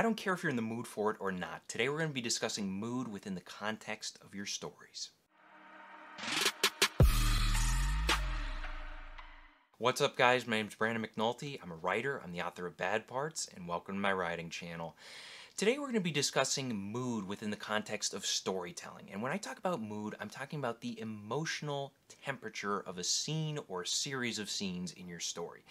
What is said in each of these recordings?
I don't care if you're in the mood for it or not. Today we're going to be discussing mood within the context of your stories. What's up guys, my name is Brandon McNulty. I'm a writer, I'm the author of Bad Parts, and welcome to my writing channel. Today we're going to be discussing mood within the context of storytelling. And when I talk about mood, I'm talking about the emotional temperature of a scene or a series of scenes in your story.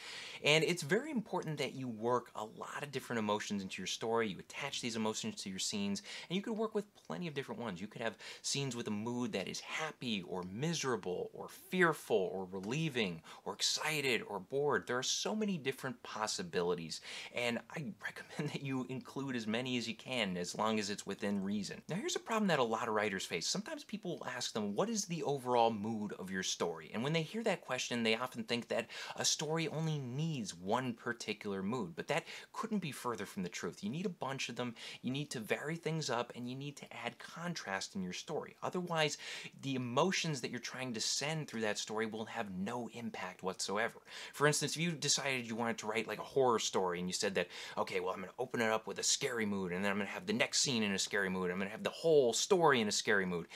And it's very important that you work a lot of different emotions into your story. You attach these emotions to your scenes, and you could work with plenty of different ones. You could have scenes with a mood that is happy or miserable or fearful or relieving or excited or bored. There are so many different possibilities, and I recommend that you include as many as you can as long as it's within reason. Now here's a problem that a lot of writers face. Sometimes people will ask them, what is the overall mood of your story? And when they hear that question, they often think that a story only needs one particular mood, but that couldn't be further from the truth. You need a bunch of them, you need to vary things up, and you need to add contrast in your story. Otherwise, the emotions that you're trying to send through that story will have no impact whatsoever. For instance, if you decided you wanted to write like a horror story and you said that, okay, well, I'm going to open it up with a scary mood, and then I'm to have the next scene in a scary mood, I'm to have the whole story in a scary mood.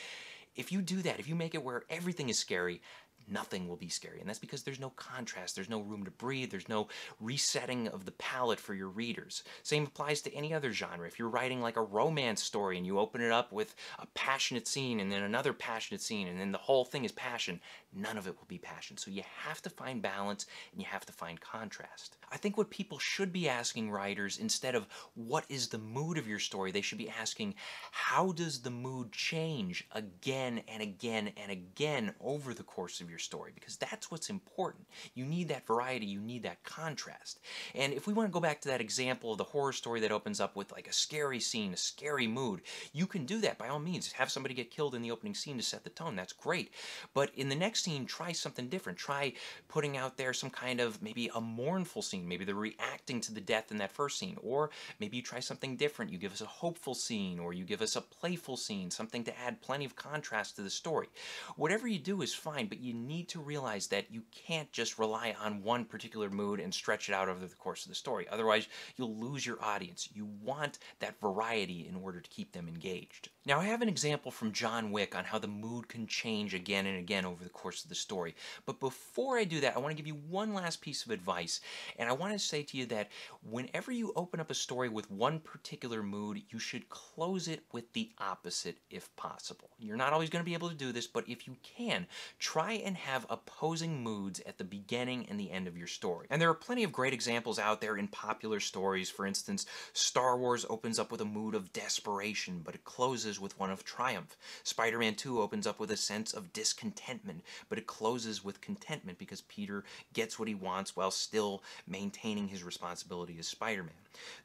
If you do that, if you make it where everything is scary, nothing will be scary. And that's because there's no contrast, there's no room to breathe, there's no resetting of the palette for your readers. Same applies to any other genre. If you're writing like a romance story and you open it up with a passionate scene and then another passionate scene and then the whole thing is passion, none of it will be passion. So you have to find balance and you have to find contrast. I think what people should be asking writers instead of what is the mood of your story, they should be asking how does the mood change again and again and again over the course of your story because that's what's important. You need that variety, you need that contrast. And if we want to go back to that example of the horror story that opens up with like a scary scene, a scary mood, you can do that by all means. Have somebody get killed in the opening scene to set the tone. That's great. But in the next scene, try something different. Try putting out there some kind of maybe a mournful scene. Maybe they're reacting to the death in that first scene. Or maybe you try something different. You give us a hopeful scene or you give us a playful scene, something to add plenty of contrast to the story. Whatever you do is fine, but you need to realize that you can't just rely on one particular mood and stretch it out over the course of the story. Otherwise, you'll lose your audience. You want that variety in order to keep them engaged. Now, I have an example from John Wick on how the mood can change again and again over the course of the story. But before I do that, I want to give you one last piece of advice. And I want to say to you that whenever you open up a story with one particular mood, you should close it with the opposite if possible. You're not always going to be able to do this, but if you can, try and have opposing moods at the beginning and the end of your story. And there are plenty of great examples out there in popular stories. For instance, Star Wars opens up with a mood of desperation, but it closes with one of triumph. Spider Man 2 opens up with a sense of discontentment, but it closes with contentment because Peter gets what he wants while still maintaining his responsibility as Spider Man.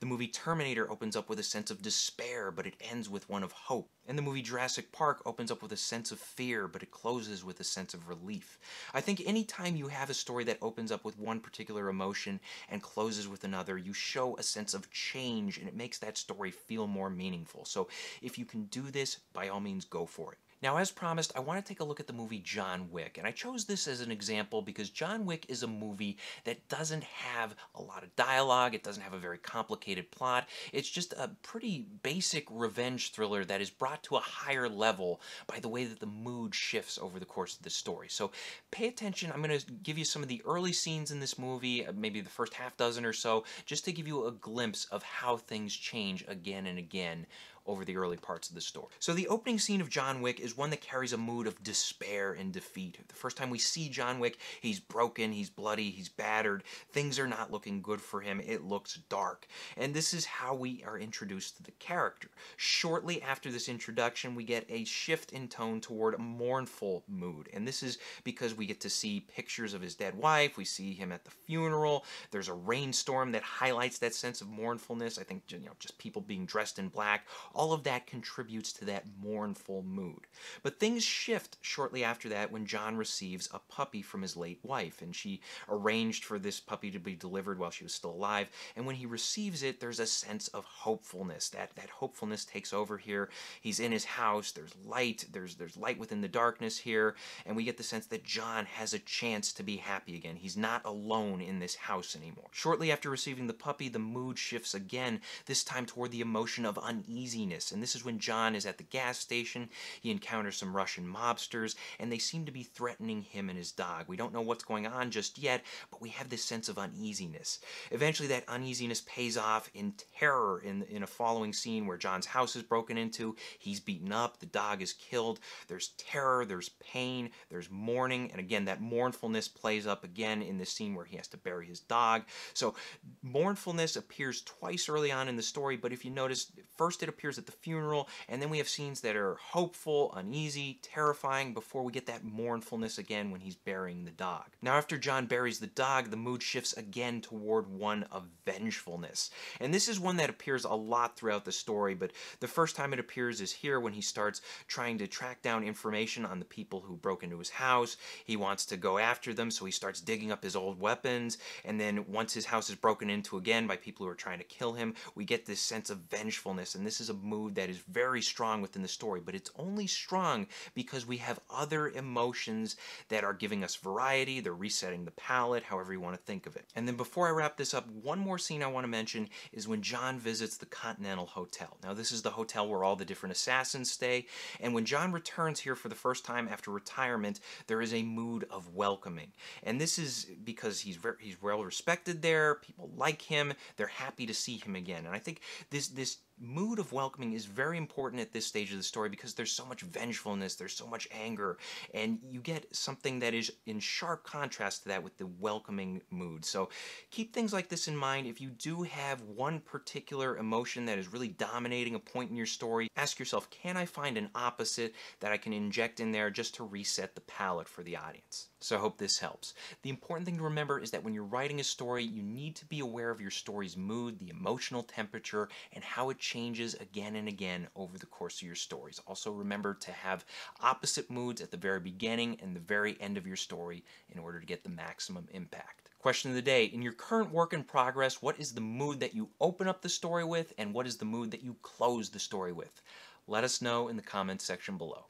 The movie Terminator opens up with a sense of despair, but it ends with one of hope. And the movie Jurassic Park opens up with a sense of fear, but it closes with a sense of relief. I think anytime you have a story that opens up with one particular emotion and closes with another, you show a sense of change and it makes that story feel more meaningful. So if you can do this, by all means, go for it. Now, as promised, I want to take a look at the movie John Wick, and I chose this as an example because John Wick is a movie that doesn't have a lot of dialogue, it doesn't have a very complicated plot, it's just a pretty basic revenge thriller that is brought to a higher level by the way that the mood shifts over the course of the story. So pay attention, I'm going to give you some of the early scenes in this movie, uh, maybe the first half dozen or so, just to give you a glimpse of how things change again and again over the early parts of the story. So the opening scene of John Wick is one that carries a mood of despair and defeat. The first time we see John Wick, he's broken, he's bloody, he's battered. Things are not looking good for him. It looks dark. And this is how we are introduced to the character. Shortly after this introduction, we get a shift in tone toward a mournful mood. And this is because we get to see pictures of his dead wife, we see him at the funeral, there's a rainstorm that highlights that sense of mournfulness. I think you know just people being dressed in black all of that contributes to that mournful mood. But things shift shortly after that when John receives a puppy from his late wife, and she arranged for this puppy to be delivered while she was still alive. And when he receives it, there's a sense of hopefulness. That that hopefulness takes over here. He's in his house. There's light. There's there's light within the darkness here, and we get the sense that John has a chance to be happy again. He's not alone in this house anymore. Shortly after receiving the puppy, the mood shifts again. This time toward the emotion of uneasiness, and this is when John is at the gas station. He encounters some Russian mobsters, and they seem to be threatening him and his dog. We don't know what's going on just yet, but we have this sense of uneasiness. Eventually, that uneasiness pays off in terror in, in a following scene where John's house is broken into, he's beaten up, the dog is killed. There's terror, there's pain, there's mourning, and again, that mournfulness plays up again in the scene where he has to bury his dog. So, mournfulness appears twice early on in the story, but if you notice, first it appears at the funeral, and then we have scenes that are hopeful, uneasy, terrifying before we get that mournfulness again when he's burying the dog. Now, after John buries the dog, the mood shifts again toward one of vengefulness. And this is one that appears a lot throughout the story, but the first time it appears is here when he starts trying to track down information on the people who broke into his house. He wants to go after them, so he starts digging up his old weapons, and then once his house is broken into again by people who are trying to kill him, we get this sense of vengefulness, and this is a mood that is very strong within the story, but it's only strong because we have other emotions that are giving us variety, they're resetting the palette, however you want to think of it. And then before I wrap this up, one more scene I want to mention is when John visits the Continental Hotel. Now, this is the hotel where all the different assassins stay, and when John returns here for the first time after retirement, there is a mood of welcoming. And this is because he's very, he's well respected there, people like him, they're happy to see him again. And I think this this mood of welcoming is very important at this stage of the story because there's so much vengefulness, there's so much anger, and you get something that is in sharp contrast to that with the welcoming mood. So keep things like this in mind. If you do have one particular emotion that is really dominating a point in your story, ask yourself, can I find an opposite that I can inject in there just to reset the palette for the audience? So I hope this helps. The important thing to remember is that when you're writing a story, you need to be aware of your story's mood, the emotional temperature, and how it changes again and again over the course of your stories. Also remember to have opposite moods at the very beginning and the very end of your story in order to get the maximum impact. Question of the day, in your current work in progress, what is the mood that you open up the story with and what is the mood that you close the story with? Let us know in the comments section below.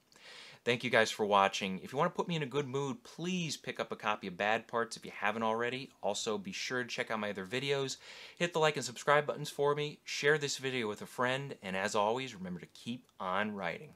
Thank you guys for watching. If you want to put me in a good mood, please pick up a copy of Bad Parts if you haven't already. Also, be sure to check out my other videos. Hit the like and subscribe buttons for me. Share this video with a friend. And as always, remember to keep on writing.